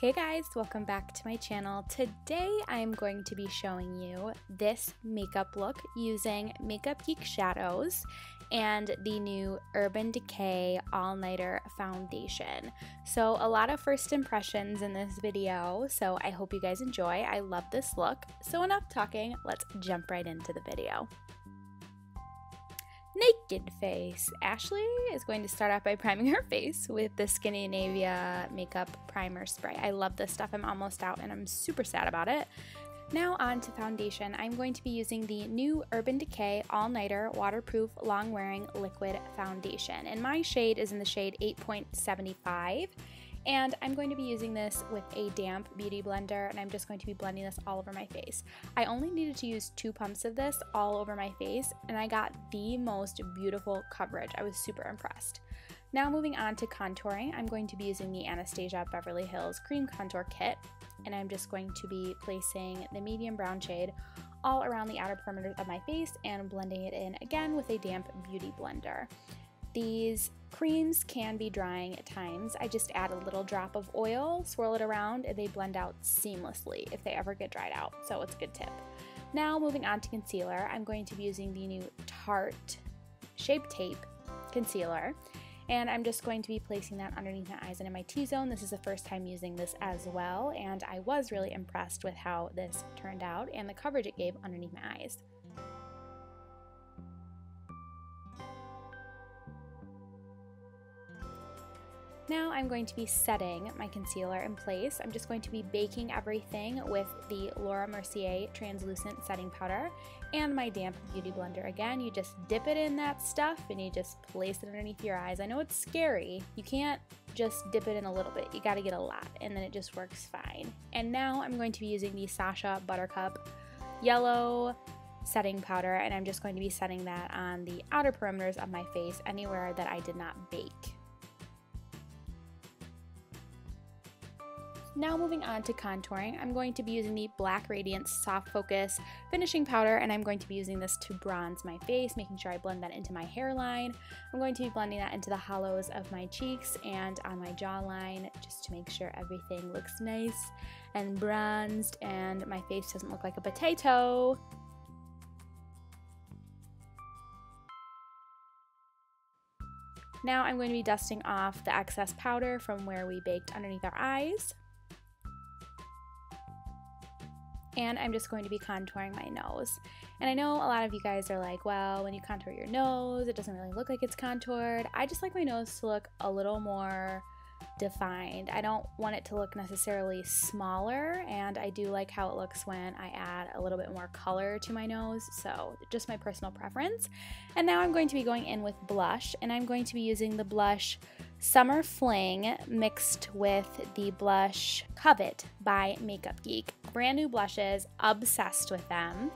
Hey guys, welcome back to my channel. Today I'm going to be showing you this makeup look using Makeup Geek Shadows and the new Urban Decay All Nighter Foundation. So, a lot of first impressions in this video, so I hope you guys enjoy. I love this look. So, enough talking, let's jump right into the video. Naked face. Ashley is going to start off by priming her face with the Skindinavia Makeup Primer Spray. I love this stuff. I'm almost out and I'm super sad about it. Now on to foundation. I'm going to be using the new Urban Decay All Nighter Waterproof Long Wearing Liquid Foundation. And my shade is in the shade 8.75 and I'm going to be using this with a damp beauty blender and I'm just going to be blending this all over my face. I only needed to use two pumps of this all over my face and I got the most beautiful coverage. I was super impressed. Now moving on to contouring, I'm going to be using the Anastasia Beverly Hills Cream Contour Kit and I'm just going to be placing the medium brown shade all around the outer perimeter of my face and blending it in again with a damp beauty blender. These creams can be drying at times. I just add a little drop of oil, swirl it around, and they blend out seamlessly if they ever get dried out. So it's a good tip. Now moving on to concealer, I'm going to be using the new Tarte Shape Tape Concealer. And I'm just going to be placing that underneath my eyes and in my T-zone. This is the first time using this as well, and I was really impressed with how this turned out and the coverage it gave underneath my eyes. Now I'm going to be setting my concealer in place. I'm just going to be baking everything with the Laura Mercier translucent setting powder and my damp beauty blender. Again, you just dip it in that stuff and you just place it underneath your eyes. I know it's scary. You can't just dip it in a little bit. You got to get a lot and then it just works fine. And now I'm going to be using the Sasha Buttercup yellow setting powder and I'm just going to be setting that on the outer perimeters of my face anywhere that I did not bake. Now moving on to contouring, I'm going to be using the Black Radiance Soft Focus Finishing Powder and I'm going to be using this to bronze my face, making sure I blend that into my hairline. I'm going to be blending that into the hollows of my cheeks and on my jawline just to make sure everything looks nice and bronzed and my face doesn't look like a potato. Now I'm going to be dusting off the excess powder from where we baked underneath our eyes. And I'm just going to be contouring my nose. And I know a lot of you guys are like, well, when you contour your nose, it doesn't really look like it's contoured. I just like my nose to look a little more defined. I don't want it to look necessarily smaller, and I do like how it looks when I add a little bit more color to my nose, so just my personal preference. And now I'm going to be going in with blush, and I'm going to be using the blush Summer Fling mixed with the blush Covet by Makeup Geek. Brand new blushes, obsessed with them.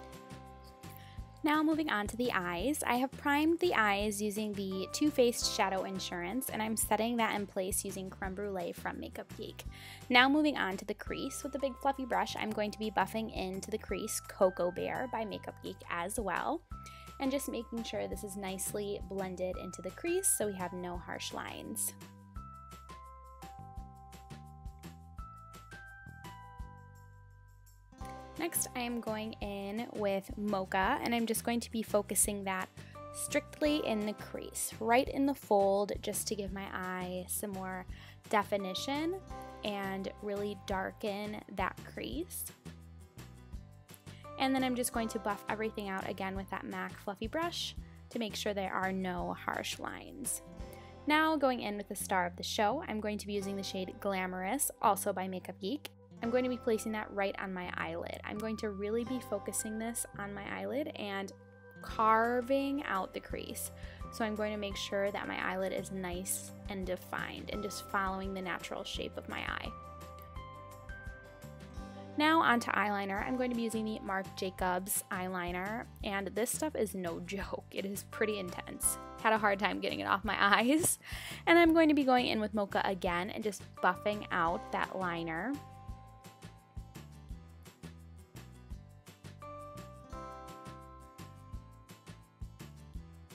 Now moving on to the eyes, I have primed the eyes using the Too Faced Shadow Insurance and I'm setting that in place using Creme Brulee from Makeup Geek. Now moving on to the crease, with the big fluffy brush I'm going to be buffing into the crease Cocoa Bear by Makeup Geek as well and just making sure this is nicely blended into the crease so we have no harsh lines. Next, I am going in with Mocha, and I'm just going to be focusing that strictly in the crease, right in the fold, just to give my eye some more definition and really darken that crease. And then I'm just going to buff everything out again with that MAC fluffy brush to make sure there are no harsh lines. Now going in with the star of the show, I'm going to be using the shade Glamorous, also by Makeup Geek. I'm going to be placing that right on my eyelid. I'm going to really be focusing this on my eyelid and carving out the crease. So I'm going to make sure that my eyelid is nice and defined and just following the natural shape of my eye. Now onto eyeliner. I'm going to be using the Marc Jacobs eyeliner and this stuff is no joke. It is pretty intense. Had a hard time getting it off my eyes. And I'm going to be going in with Mocha again and just buffing out that liner.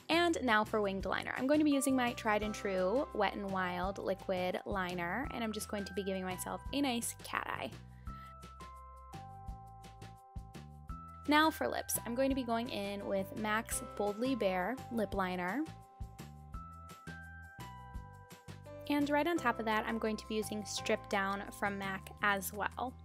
And now for winged liner. I'm going to be using my tried and true Wet n Wild liquid liner, and I'm just going to be giving myself a nice cat eye. Now for lips, I'm going to be going in with MAC's Boldly Bare lip liner. And right on top of that, I'm going to be using Strip Down from MAC as well.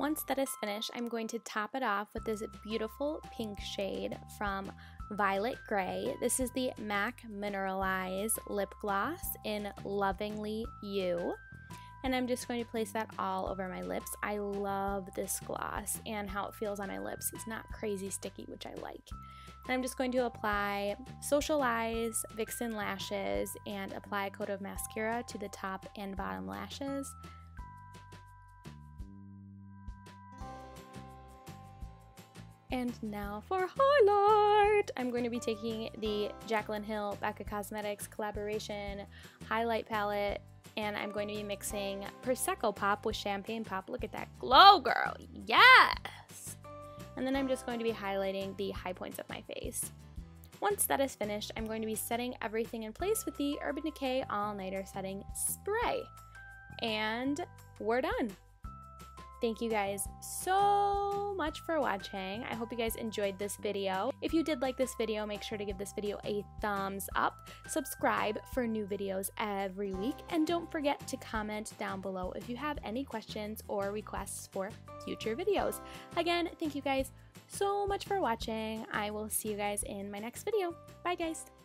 Once that is finished, I'm going to top it off with this beautiful pink shade from Violet Grey. This is the MAC Mineralize Lip Gloss in Lovingly You and I'm just going to place that all over my lips. I love this gloss and how it feels on my lips. It's not crazy sticky, which I like. I'm just going to apply Social Eyes Vixen Lashes and apply a coat of mascara to the top and bottom lashes. And now for highlight! I'm going to be taking the Jaclyn Hill Becca Cosmetics collaboration highlight palette and I'm going to be mixing Prosecco Pop with Champagne Pop. Look at that glow, girl. Yes! And then I'm just going to be highlighting the high points of my face. Once that is finished, I'm going to be setting everything in place with the Urban Decay All Nighter Setting Spray. And we're done. Thank you guys so much for watching. I hope you guys enjoyed this video. If you did like this video, make sure to give this video a thumbs up, subscribe for new videos every week, and don't forget to comment down below if you have any questions or requests for future videos. Again, thank you guys so much for watching. I will see you guys in my next video. Bye guys!